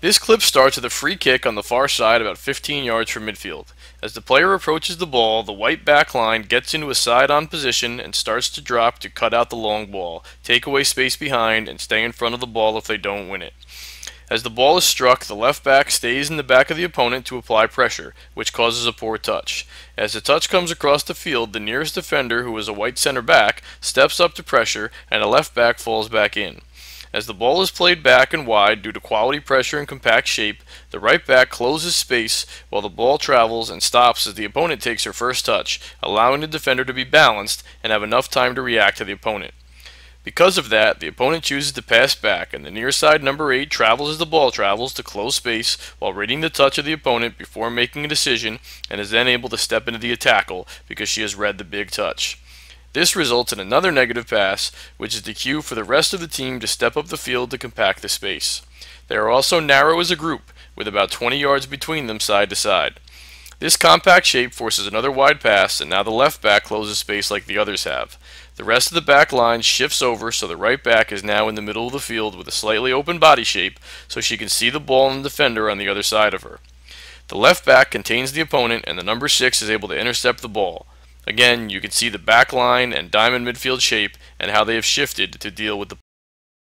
This clip starts with a free kick on the far side about 15 yards from midfield. As the player approaches the ball, the white back line gets into a side-on position and starts to drop to cut out the long ball, take away space behind, and stay in front of the ball if they don't win it. As the ball is struck, the left back stays in the back of the opponent to apply pressure, which causes a poor touch. As the touch comes across the field, the nearest defender, who is a white center back, steps up to pressure, and a left back falls back in. As the ball is played back and wide due to quality pressure and compact shape, the right back closes space while the ball travels and stops as the opponent takes her first touch, allowing the defender to be balanced and have enough time to react to the opponent. Because of that, the opponent chooses to pass back, and the near side number 8 travels as the ball travels to close space while reading the touch of the opponent before making a decision and is then able to step into the tackle because she has read the big touch. This results in another negative pass, which is the cue for the rest of the team to step up the field to compact the space. They are also narrow as a group, with about 20 yards between them side to side. This compact shape forces another wide pass, and now the left back closes space like the others have. The rest of the back line shifts over so the right back is now in the middle of the field with a slightly open body shape so she can see the ball and the defender on the other side of her. The left back contains the opponent and the number 6 is able to intercept the ball. Again, you can see the back line and diamond midfield shape and how they have shifted to deal with the